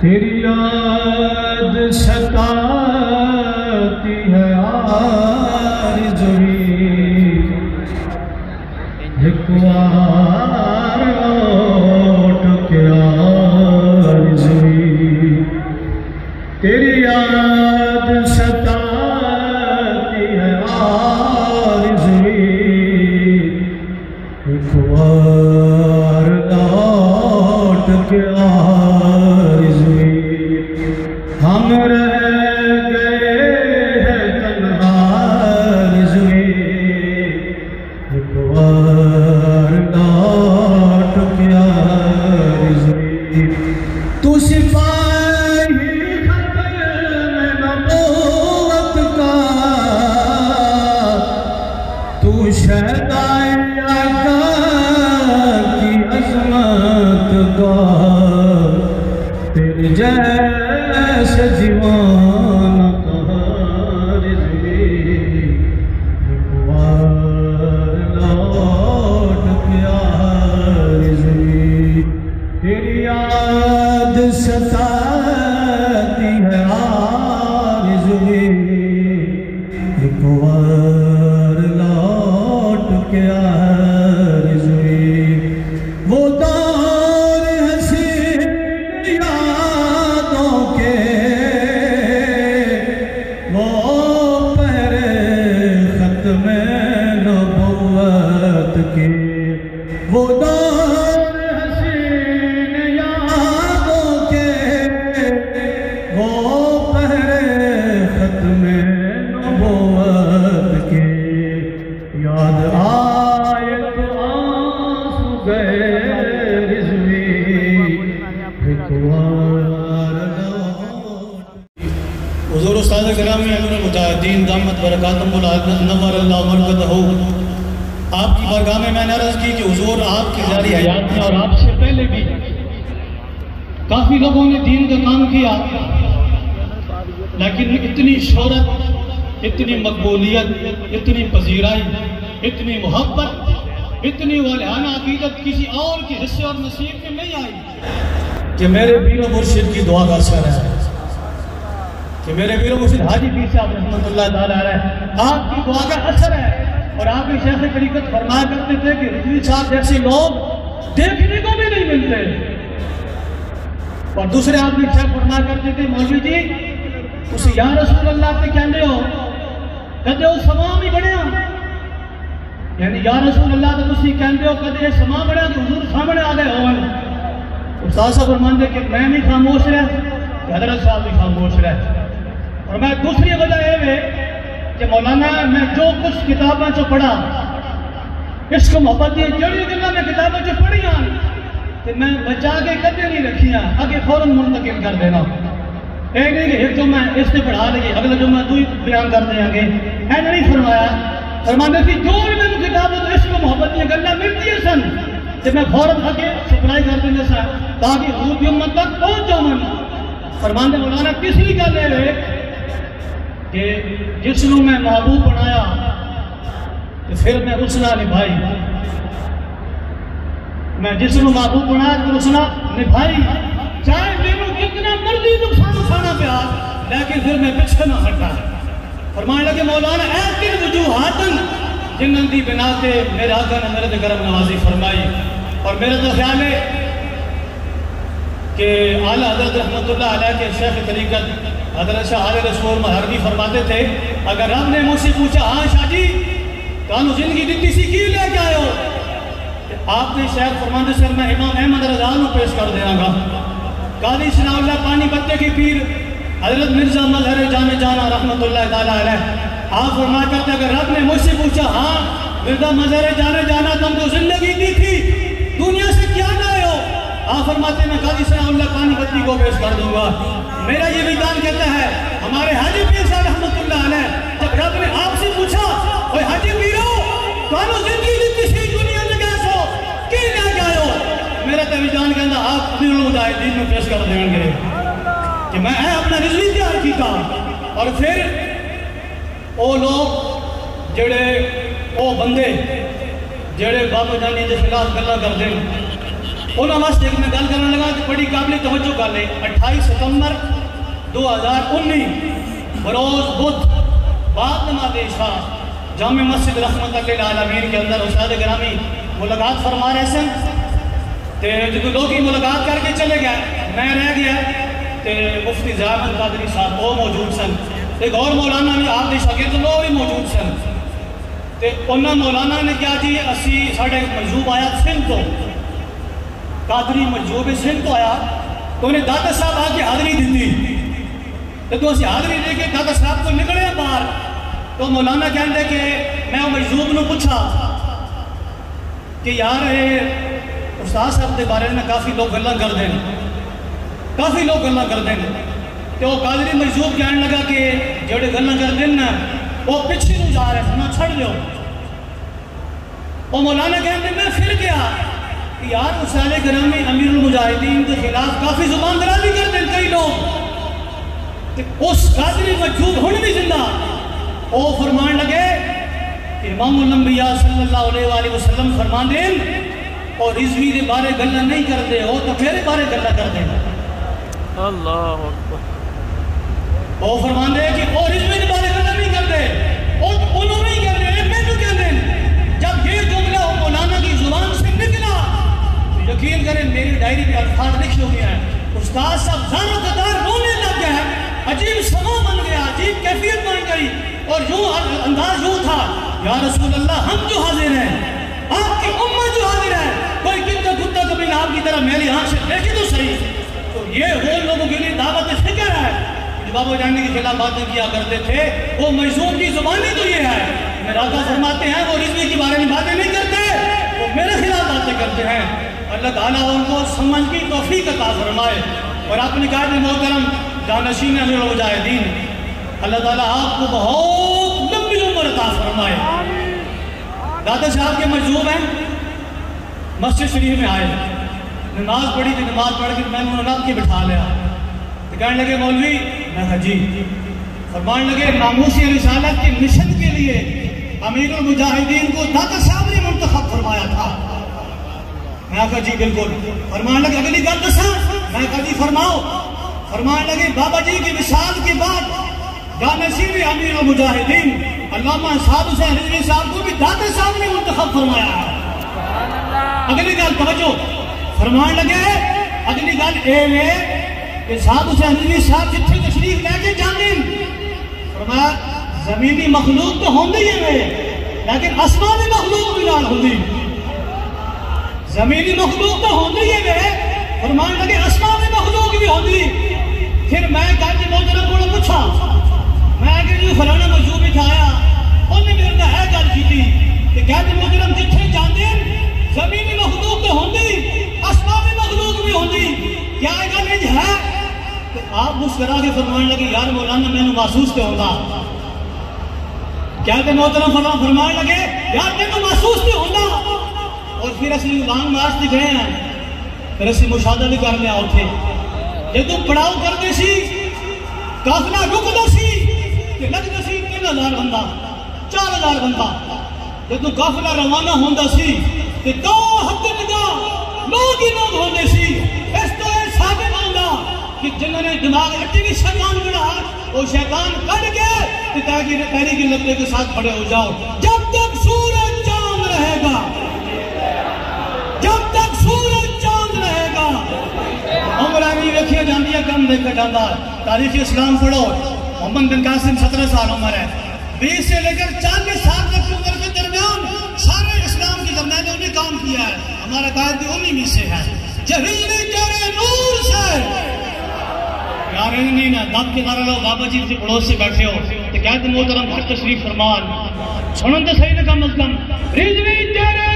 तेरी याद सताती है आरज़ुई एक तू बरकातमर हो। आपकी बारगाह में मैंने अर्ज़ की कि हुजूर आपकी जारी हयात में और आपसे पहले भी काफ़ी लोगों ने दीन का काम किया, लेकिन इतनी शोहरत, इतनी मकबूलियत, इतनी पजीराई, इतनी मोहब्बत, इतनी वालहाना अकीदत किसी और के हिस्से और नसीब में नहीं आई कि मेरे पीर मुर्शिद की दुआ का असर है। कि मेरे वीर मुर्शिद हाजी पीर साहब रहमतुल्लाह ताला अलैह आपकी दुआ का असर है और आप ही शेख तरीकत फरमाया करते थे कि रिजवी साहब जैसे लोग देखने को भी नहीं मिलते और दूसरे आदमी शेख फरमाया करते थे मौलवी जी ਤੁਸੀਂ ਯਾ ਰਸੂਲ ਅੱਲਾਹ ਤੇ ਕਹਿੰਦੇ ਹੋ ਕਦੇ ਉਹ ਸਮਾਂ ਵੀ ਬਣਿਆ ਯਾਨੀ ਯਾ ਰਸੂਲ ਅੱਲਾਹ ਤੇ ਤੁਸੀਂ ਕਹਿੰਦੇ ਹੋ ਕਦੇ ਇਹ ਸਮਾਂ ਬਣਿਆ ਕਿ ਹਜ਼ੂਰ ਸਾਹਮਣੇ ਆ ਗਏ ਹੋਣ ਉਸਤਾਦ ਸਾਹਿਬ ਫਰਮਾਉਂਦੇ ਕਿ ਮੈਂ ਵੀ ਖਾਮੋਸ਼ ਰਿਹਾ ਤੇ ਹਜ਼ਰਤ ਸਾਹਿਬ भी खामोश रहे और मैं दूसरी वजह यह है कि मौलाना, मैं जो कुछ किताबों चो पढ़ा इश्क मोहब्बत दी जड़ी गलों किताबों चो पढ़िया तो मैं बचा के कदे नहीं रखिया। अगे फ़ौरन मुंतकिल कर देना। यह नहीं कि एक जुम्मा इसने पढ़ा देगी अगला जुम्मा तू बयान कर देंगे है नहीं फरमाया। फरमाने की जो भी मैं किताबों इश्क मोहब्बत की मिलती सन तो मैं फ़ौरन अगे सप्लाई कर देंगे सर ताकि उम्मत तक पहुँच जाऊँगा फरमाने मौलाना तीसरी गल कि जिसन मैं महबूब बनाया तो फिर मैं उसना निभाई। मैं जिसन महबूब बनाया तो उसना निभाई। चाहे मेरे कितना मर्ज़ी नुकसान उठाना पाया, लेकिन फिर मैं पीछे ना हटा। फरमाने लगे, मौलाना, ऐसी वजूहातन जिन्हों की बिना से मेरे आका ने मेरे गर्म नवाजी फरमाई। और मेरे तो ख्याल है कि आला हज़रत रहमत के शेख तरीकत हज़रत शाह रसूल फरमाते थे, अगर रब ने मुझसे पूछा हाँ शाहजी कानू ज़िंदगी दी सी की लेके आए हो? आपने शायद फरमाते, सर, मैं इमाम अहमद रजा पेश कर देंगा कादी सनाउल्ला पानी पत्ते की पीर हज़रत मिर्ज़ा मजहर जाने जाना ताला अलैह। आप फरमा करते, अगर रब ने मुझसे पूछा हाँ मिर्ज़ा मजहर जाने जाना तुमको ज़िंदगी दी थी। दुनिया से क्या हो आप फरमाते मैं काजी से अल्लाह पानी पानीपति को पेश कर दूँगा। मेरा ये विदान कहता है, हमारे हाजी पीर साहब रहमतुल्लाह अलैह, जब रब ने आपसे पूछा, ओए हाजी पीरो, कानो ज़िंदगी दी किसी दुनिया में गए सो के ना गयो मेरा तो विधान कहता आप दिल दिन में पेश कर देंगे कि मैं है अपना रिजवी तैयार की किया और फिर ओ लोग जेड़े ओ बंदे जेड़े बाबा जानी के खिलाफ गल्ला करते हैं वास्ते एक मैं गल करने लगा कि बड़ी काबिल तवज्जो गल है। अट्ठाईस सितंबर दो हज़ार उन्नीस, बरोज बुध बाद नमाज़ शाह, जाम मस्जिद रहमत आलमीन के अंदर उस्ताद ग्रामी, मुलाकात फरमा रहे सन तो जो लोग मुलाकात करके चले गए, मैं रह गया। तो मुफ्ती जयामत कादरी साहब वो मौजूद सन। एक और मौलाना भी आपके शागिर्द लोग भी मौजूद सन। तो उन्होंने मौलाना ने कहा जी, असी साढ़े मजूब आया सिंध तो। कादरी मजूब सिंध तो आया तो उन्हें दादा साहब आके हाजरी दी तो असं हाजरी दे के दादा साहब को निकले बाहर तो मौलाना कहते कि मैं मजदूब न पूछा कि यार उस्ताद साहब के बारे में काफ़ी लोग गल् करते हैं काफ़ी लोग गल् करते हैं तो वह कादरी मजदूब कह लगा कि जोड़े गल् करते हैं वो पिछले जा रहे ना छड़ दो वो मौलाना कहते मैं फिर गया। कि यार उसाले ग्रामी अमीर मुजाहिदीन के खिलाफ काफ़ी ज़ुबान दराजी करते हैं कई लोग। उस कादरी मजदूब हूँ भी ज़िंदा। ओ फरमान लगे इमामबिया वसल्लम फरमान देन और रिजवी के बारे गल नहीं करते हो तो मेरे बारे गल करते अल्लाह ओ फरमान दे कि ओ रिजवी के बारे गल नहीं करते। और उन्होंने यकीन करें, मेरी डायरी में अल्फाज लिखे हुए हैं। उस्ताद साहब जानो कतार रोने लग गया है। अजीब समा बन गया, अजीब कैफियत बन गई। और यूँ अंदाज यूँ था, या रसूल अल्लाह हम जो हाजिर हैं, आपकी उम्मत जो हाजिर है, कोई कितना कुत्ता कभी आपकी तरह मेरी आँख से देखे तो सही। तो ये वो लोगों के लिए दावत फ़िक्र है। बाबा जाने के खिलाफ बातें किया करते थे। वो मजदूर की जुबानी तो ये है। मेरा फरमाते हैं, वो रिजवी के बारे में बातें नहीं करते। वो मेरे खिलाफ बातें करते हैं। अल्लाह ताला उनको समझ की तोफीक अता फरमाए। और आपने कहा कि मोहतरम जानशीन अमीर मुजाहिदीन अल्लाह ताला आपको बहुत लंबी उम्र अता फरमाए। दादा साहब के मजलूम हैं मस्जिद शरीफ में आए। नमाज़ पढ़ी थी नमाज़ पढ़ के मैंने रब के बिठा लिया। तो कहने लगे मौलवी मैं कहा जी फरमान लगे नामूसी रिसालत के मिशन के लिए अमीर मुजाहिदीन को दादा साहब ने मुंतखब फरमाया था मैं कहा जी बिल्कुल। फरमान लगे अगली गल दसा। मैं कहा जी फरमाओ। फरमान लगे बाबा जी की विशाल के बाद अमीर मुजाहिदीन अल्लामा साहब हुसैन रिजवी साहब को भी दादा साहब ने मुंतखब फरमाया। अगली गल तवज्जो। फरमान लगे अगली गल ए वे कि साहब हुसैन रिजवी साहब जिथे तशरीफ़ लेके जाते फरमाया जमीनी मखलूक तो होंगे ही है लेकिन आसमानी मखलूक भी नाल होंगी। जमीनी मखलूक तो होंगी ही है फरमान लगे, असमान में मखलूक भी होती फिर मैं गज नौजवान को पूछा। मैं कि जी फलाना मजूब इठाया उन्हें मेरे ने है गल की कि गज मुजरम जिथे जाते जमीनी मखलूक तो होती असमान में मखलूक भी होती क्या गल है? तो आप मुस्करा के फरमान लगे, यार मौलाना, मैंने महसूस तो होगा क्या मोहतरम फरमान लगे, यार मैं महसूस तो होगा और फिर असं लॉन्ग मार्च से गए हैं। फिर असं मुशादा भी कर उठे। जो पड़ाव करते काफिला रुकता सी कि लगदा सी तीन हज़ार बंदा, चार हज़ार बंदा। जो काफिला रवाना होंदा सी, ते तो कि साथ खड़े हो जाओ। सूरज चाँद रहेगा। कम देखा जाता तारीख इस्लाम पढ़ो। मोहम्मद बिन कासिम सत्रह साल उम्र है। बीस से लेकर चालीस साल तक की उम्र के दरमियान सारे इस्लाम की उन्हें काम किया है, हमारा उन्हीं में से है। नूर से। ना के लो बाबा जी पड़ोस से बैठे हो तो मोहतरम फरमान। तो सही ना कम अज कम। रिजवी तेरे